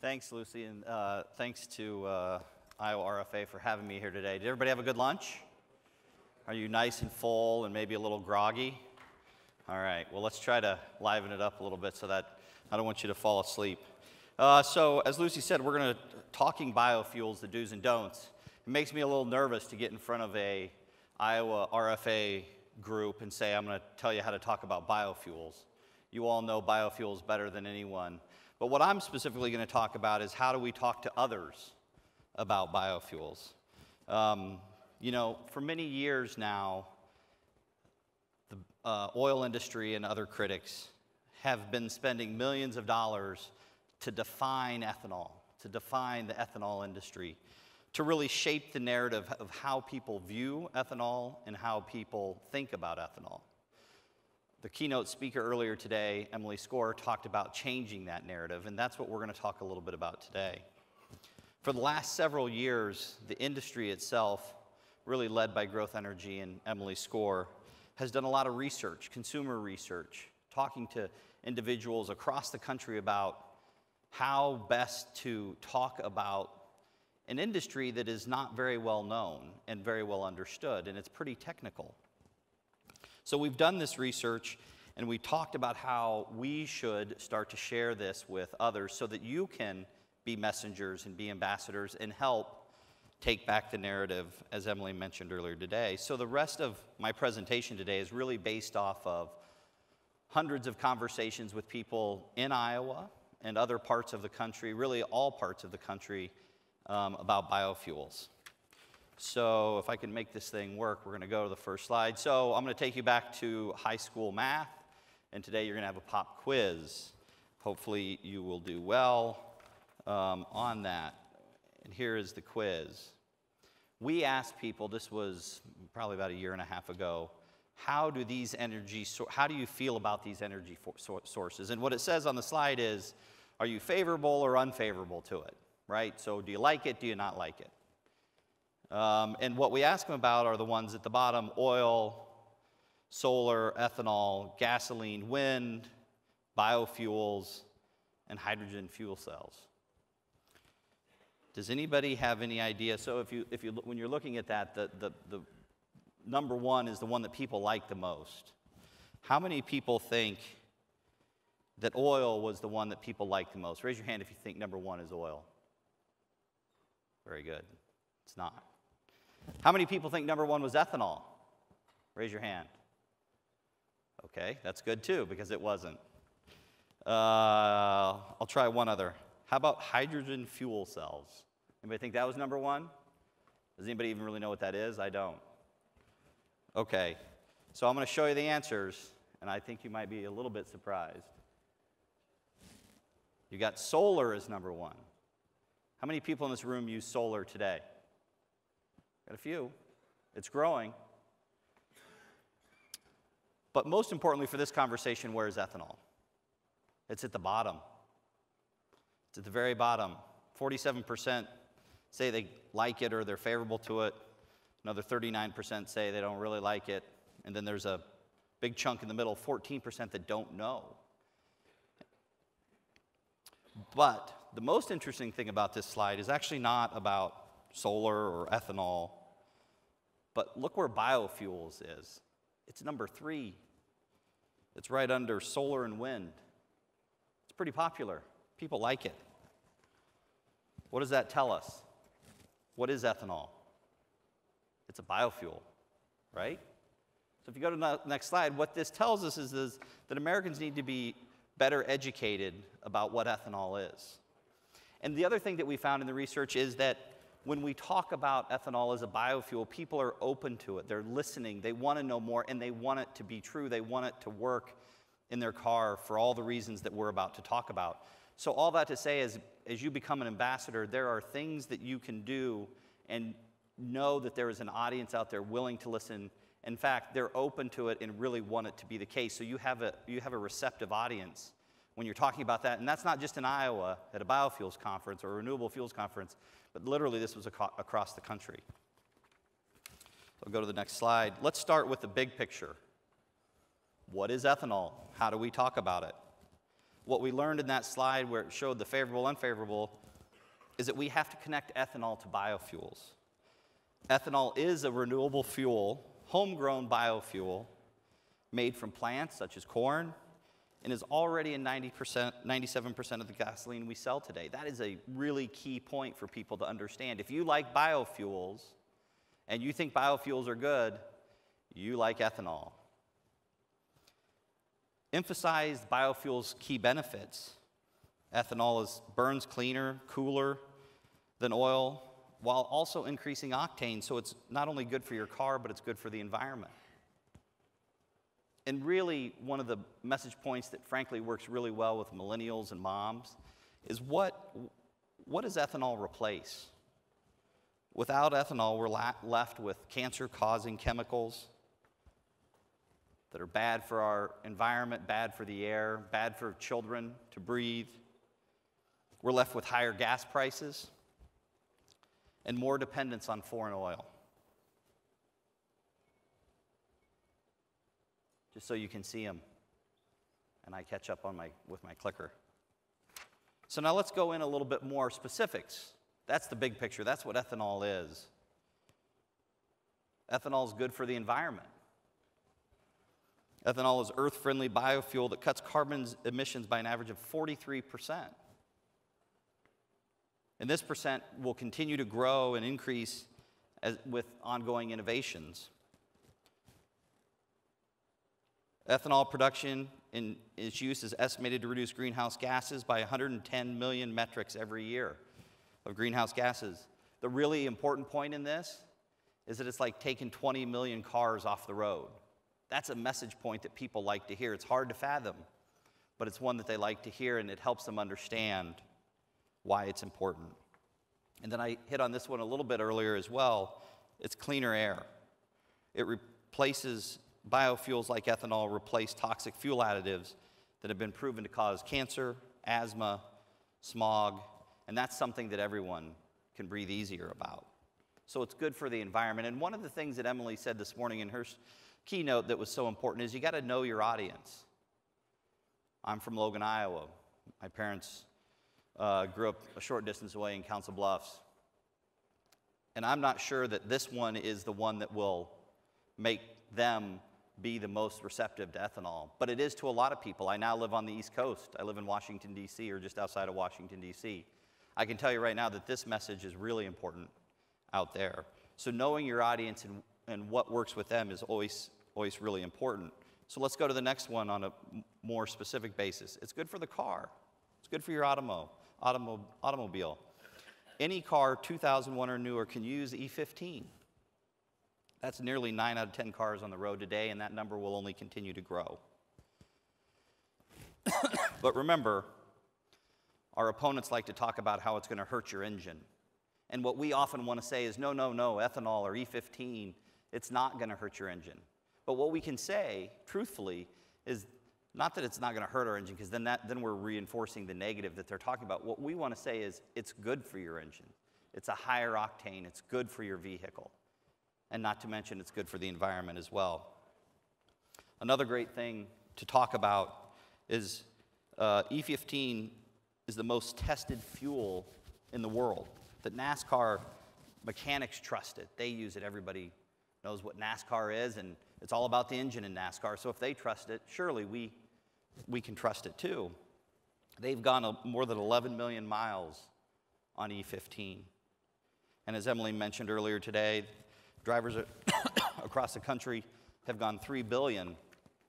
Thanks, Lucy, and uh, thanks to uh, Iowa RFA for having me here today. Did everybody have a good lunch? Are you nice and full and maybe a little groggy? All right, well, let's try to liven it up a little bit so that I don't want you to fall asleep. Uh, so, as Lucy said, we're going to talking biofuels, the do's and don'ts. It makes me a little nervous to get in front of a Iowa RFA group and say, I'm going to tell you how to talk about biofuels. You all know biofuels better than anyone. But what I'm specifically going to talk about is how do we talk to others about biofuels? Um, you know, for many years now, the uh, oil industry and other critics have been spending millions of dollars to define ethanol, to define the ethanol industry, to really shape the narrative of how people view ethanol and how people think about ethanol. The keynote speaker earlier today, Emily Skor, talked about changing that narrative, and that's what we're going to talk a little bit about today. For the last several years, the industry itself, really led by Growth Energy and Emily Skor, has done a lot of research, consumer research, talking to individuals across the country about how best to talk about an industry that is not very well known and very well understood, and it's pretty technical. So we've done this research and we talked about how we should start to share this with others so that you can be messengers and be ambassadors and help take back the narrative, as Emily mentioned earlier today. So the rest of my presentation today is really based off of hundreds of conversations with people in Iowa and other parts of the country, really all parts of the country, um, about biofuels. So if I can make this thing work, we're going to go to the first slide. So I'm going to take you back to high school math, and today you're going to have a pop quiz. Hopefully you will do well um, on that. And here is the quiz. We asked people, this was probably about a year and a half ago, how do these energy, so- how do you feel about these energy for- sources? And what it says on the slide is, are you favorable or unfavorable to it, right? So do you like it, do you not like it? Um, and what we ask them about are the ones at the bottom oil, solar, ethanol, gasoline, wind, biofuels, and hydrogen fuel cells. Does anybody have any idea? So, if you, if you, when you're looking at that, the, the, the number one is the one that people like the most. How many people think that oil was the one that people like the most? Raise your hand if you think number one is oil. Very good. It's not. How many people think number one was ethanol? Raise your hand. Okay, that's good too, because it wasn't. Uh, I'll try one other. How about hydrogen fuel cells? Anybody think that was number one? Does anybody even really know what that is? I don't. Okay, so I'm going to show you the answers, and I think you might be a little bit surprised. You got solar as number one. How many people in this room use solar today? Got a few. It's growing. But most importantly for this conversation, where is ethanol? It's at the bottom. It's at the very bottom. 47% say they like it or they're favorable to it. Another 39% say they don't really like it. And then there's a big chunk in the middle, 14% that don't know. But the most interesting thing about this slide is actually not about solar or ethanol but look where biofuels is. It's number three. It's right under solar and wind. It's pretty popular. People like it. What does that tell us? What is ethanol? It's a biofuel, right? So if you go to the next slide, what this tells us is, is that Americans need to be better educated about what ethanol is. And the other thing that we found in the research is that when we talk about ethanol as a biofuel, people are open to it. They're listening. They want to know more, and they want it to be true. They want it to work in their car for all the reasons that we're about to talk about. So, all that to say is, as you become an ambassador, there are things that you can do and know that there is an audience out there willing to listen. In fact, they're open to it and really want it to be the case. So, you have a, you have a receptive audience when you're talking about that. And that's not just in Iowa at a biofuels conference or a renewable fuels conference, but literally this was ac- across the country. So go to the next slide. Let's start with the big picture. What is ethanol? How do we talk about it? what we learned in that slide where it showed the favorable, unfavorable, is that we have to connect ethanol to biofuels. Ethanol is a renewable fuel, homegrown biofuel, made from plants such as corn, and is already in 90%, 97% of the gasoline we sell today. That is a really key point for people to understand. If you like biofuels and you think biofuels are good, you like ethanol. Emphasize biofuels' key benefits. Ethanol is, burns cleaner, cooler than oil, while also increasing octane, so it's not only good for your car, but it's good for the environment. And really, one of the message points that frankly works really well with millennials and moms is what, what does ethanol replace? Without ethanol, we're la- left with cancer causing chemicals that are bad for our environment, bad for the air, bad for children to breathe. We're left with higher gas prices and more dependence on foreign oil. Just so you can see them. And I catch up on my, with my clicker. So now let's go in a little bit more specifics. That's the big picture. That's what ethanol is. Ethanol is good for the environment. Ethanol is earth friendly biofuel that cuts carbon emissions by an average of 43%. And this percent will continue to grow and increase as, with ongoing innovations. Ethanol production and its use is estimated to reduce greenhouse gases by 110 million metrics every year of greenhouse gases. The really important point in this is that it's like taking 20 million cars off the road. That's a message point that people like to hear. It's hard to fathom, but it's one that they like to hear and it helps them understand why it's important. And then I hit on this one a little bit earlier as well. It's cleaner air. It replaces biofuels like ethanol replace toxic fuel additives that have been proven to cause cancer, asthma, smog, and that's something that everyone can breathe easier about. So it's good for the environment. And one of the things that Emily said this morning in her keynote that was so important is you got to know your audience. I'm from Logan, Iowa. My parents uh, grew up a short distance away in Council Bluffs. And I'm not sure that this one is the one that will make them be the most receptive to ethanol, but it is to a lot of people. I now live on the East Coast. I live in Washington, D.C., or just outside of Washington, D.C. I can tell you right now that this message is really important out there. So, knowing your audience and, and what works with them is always, always really important. So, let's go to the next one on a more specific basis. It's good for the car, it's good for your automo, automo, automobile. Any car 2001 or newer can use E15. That's nearly 9 out of 10 cars on the road today, and that number will only continue to grow. but remember, our opponents like to talk about how it's going to hurt your engine. And what we often want to say is no, no, no, ethanol or E15, it's not going to hurt your engine. But what we can say, truthfully, is not that it's not going to hurt our engine, because then, that, then we're reinforcing the negative that they're talking about. What we want to say is it's good for your engine. It's a higher octane, it's good for your vehicle and not to mention it's good for the environment as well. Another great thing to talk about is uh, E15 is the most tested fuel in the world. That NASCAR mechanics trust it. They use it. Everybody knows what NASCAR is, and it's all about the engine in NASCAR. So if they trust it, surely we, we can trust it too. They've gone a, more than 11 million miles on E15. And as Emily mentioned earlier today, Drivers across the country have gone 3 billion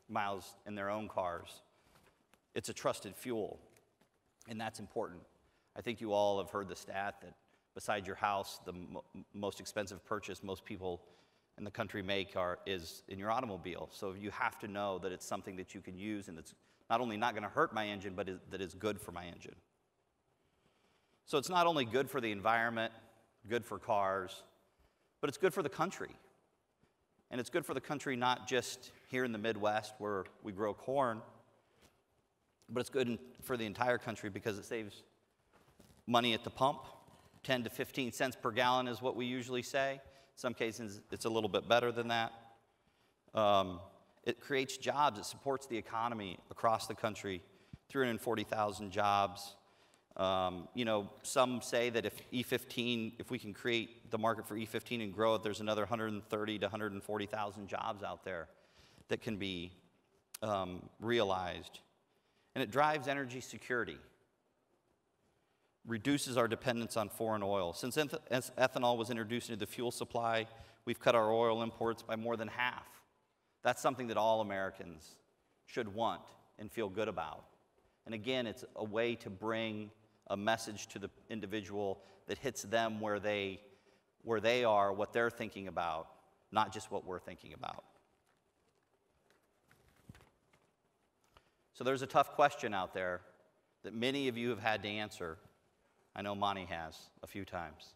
miles in their own cars. It's a trusted fuel, and that's important. I think you all have heard the stat that beside your house, the mo- most expensive purchase most people in the country make are, is in your automobile. So you have to know that it's something that you can use and it's not only not going to hurt my engine, but is, that is good for my engine. So it's not only good for the environment, good for cars, but it's good for the country. And it's good for the country not just here in the Midwest where we grow corn, but it's good for the entire country because it saves money at the pump. 10 to 15 cents per gallon is what we usually say. In some cases, it's a little bit better than that. Um, it creates jobs, it supports the economy across the country 340,000 jobs. Um, you know, some say that if E15, if we can create the market for E15 and grow it, there's another 130 to 140,000 jobs out there that can be um, realized. And it drives energy security, reduces our dependence on foreign oil. Since ethanol was introduced into the fuel supply, we've cut our oil imports by more than half. That's something that all Americans should want and feel good about. And again, it's a way to bring a message to the individual that hits them where they, where they are, what they're thinking about, not just what we're thinking about. So there's a tough question out there that many of you have had to answer. I know Monty has a few times.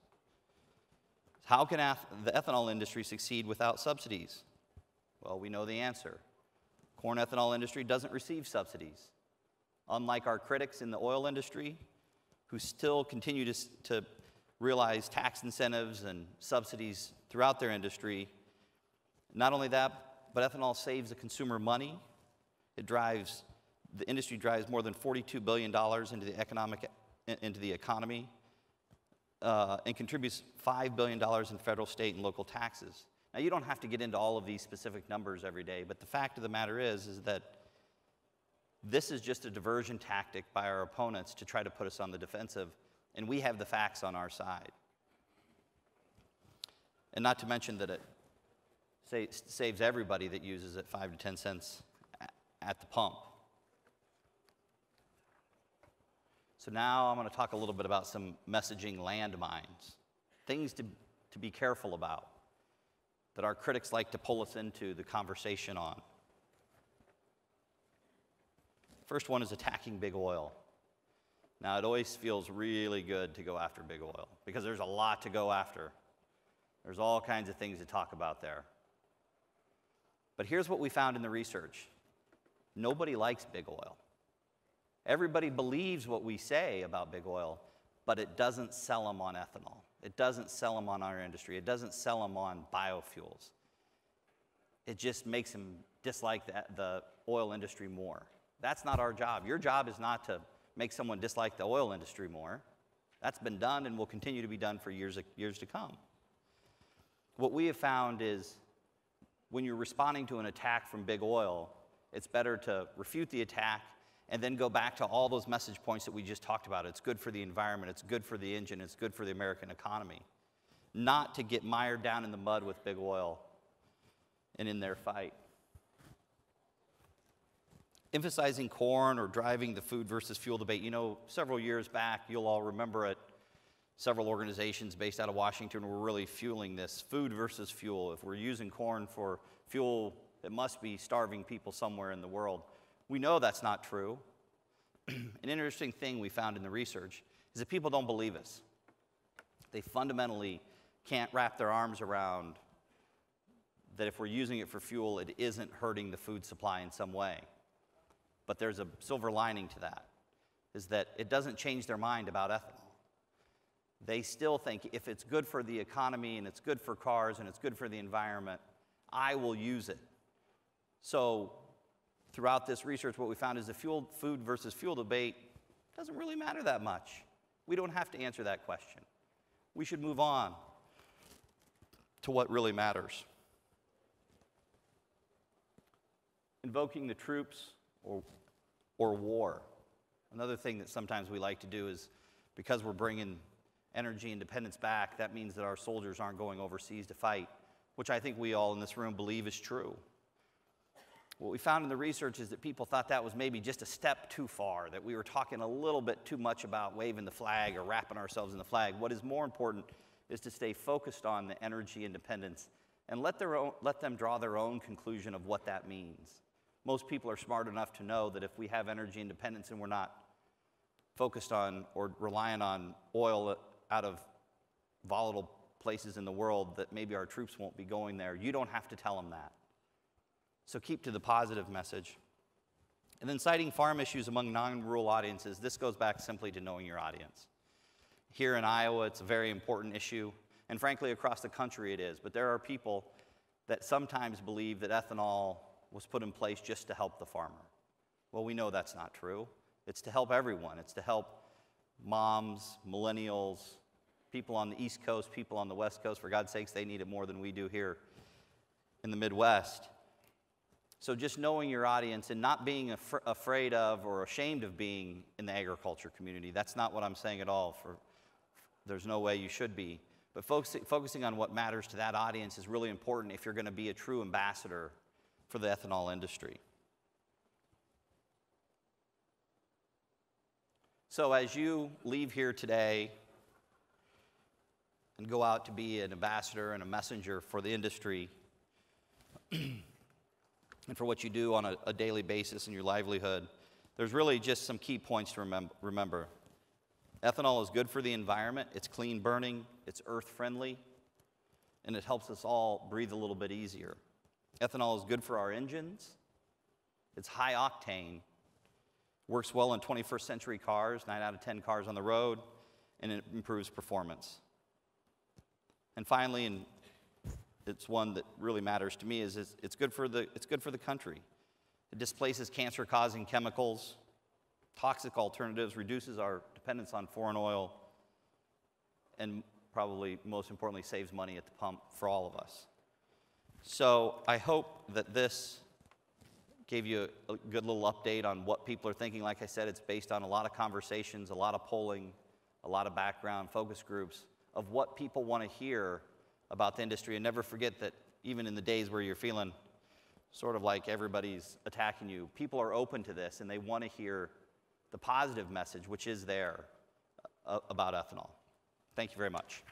How can the ethanol industry succeed without subsidies? Well, we know the answer. Corn ethanol industry doesn't receive subsidies. Unlike our critics in the oil industry, who still continue to, to realize tax incentives and subsidies throughout their industry, not only that, but ethanol saves the consumer money. It drives, the industry drives more than $42 billion into the, economic, into the economy uh, and contributes $5 billion in federal, state, and local taxes. Now, you don't have to get into all of these specific numbers every day, but the fact of the matter is, is that this is just a diversion tactic by our opponents to try to put us on the defensive, and we have the facts on our side. And not to mention that it saves everybody that uses it 5 to 10 cents at the pump. So now I'm going to talk a little bit about some messaging landmines, things to, to be careful about that our critics like to pull us into the conversation on. First one is attacking big oil. Now, it always feels really good to go after big oil because there's a lot to go after. There's all kinds of things to talk about there. But here's what we found in the research nobody likes big oil. Everybody believes what we say about big oil, but it doesn't sell them on ethanol. It doesn't sell them on our industry. It doesn't sell them on biofuels. It just makes them dislike the, the oil industry more. That's not our job. Your job is not to make someone dislike the oil industry more. That's been done and will continue to be done for years, years to come. What we have found is when you're responding to an attack from big oil, it's better to refute the attack and then go back to all those message points that we just talked about. It's good for the environment, it's good for the engine, it's good for the American economy. Not to get mired down in the mud with big oil and in their fight. Emphasizing corn or driving the food versus fuel debate. You know, several years back, you'll all remember it, several organizations based out of Washington were really fueling this food versus fuel. If we're using corn for fuel, it must be starving people somewhere in the world. We know that's not true. An interesting thing we found in the research is that people don't believe us. They fundamentally can't wrap their arms around that if we're using it for fuel, it isn't hurting the food supply in some way. But there's a silver lining to that, is that it doesn't change their mind about ethanol. They still think if it's good for the economy and it's good for cars and it's good for the environment, I will use it. So throughout this research, what we found is the fuel, food versus fuel debate doesn't really matter that much. We don't have to answer that question. We should move on to what really matters. Invoking the troops or, or war. Another thing that sometimes we like to do is because we're bringing energy independence back, that means that our soldiers aren't going overseas to fight, which I think we all in this room believe is true. What we found in the research is that people thought that was maybe just a step too far, that we were talking a little bit too much about waving the flag or wrapping ourselves in the flag. What is more important is to stay focused on the energy independence and let, their own, let them draw their own conclusion of what that means. Most people are smart enough to know that if we have energy independence and we're not focused on or relying on oil out of volatile places in the world, that maybe our troops won't be going there. You don't have to tell them that. So keep to the positive message. And then citing farm issues among non rural audiences, this goes back simply to knowing your audience. Here in Iowa, it's a very important issue, and frankly, across the country it is. But there are people that sometimes believe that ethanol was put in place just to help the farmer. Well, we know that's not true. It's to help everyone. It's to help moms, millennials, people on the East Coast, people on the West Coast. For God's sakes, they need it more than we do here in the Midwest. So, just knowing your audience and not being af- afraid of or ashamed of being in the agriculture community, that's not what I'm saying at all. For, there's no way you should be. But focusing, focusing on what matters to that audience is really important if you're going to be a true ambassador for the ethanol industry. So, as you leave here today and go out to be an ambassador and a messenger for the industry, and for what you do on a, a, daily basis in your livelihood, there's really just some key points to remem- remember. Ethanol is good for the environment, it's clean burning, it's earth friendly, and it helps us all breathe a little bit easier. Ethanol is good for our engines, it's high octane, works well in 21st century cars, 9 out of 10 cars on the road, and it improves performance. And finally, and it's one that really matters to me is, it's, good for the, it's good for the country. It displaces cancer causing chemicals, toxic alternatives, reduces our dependence on foreign oil, and probably most importantly, saves money at the pump for all of us. So I hope that this gave you a, good little update on what people are thinking. Like I said, it's based on a lot of conversations, a lot of polling, a lot of background, focus groups of what people want to hear about the industry. And never forget that even in the days where you're feeling sort of like everybody's attacking you, people are open to this and they want to hear the positive message, which is there uh, about ethanol. Thank you very much.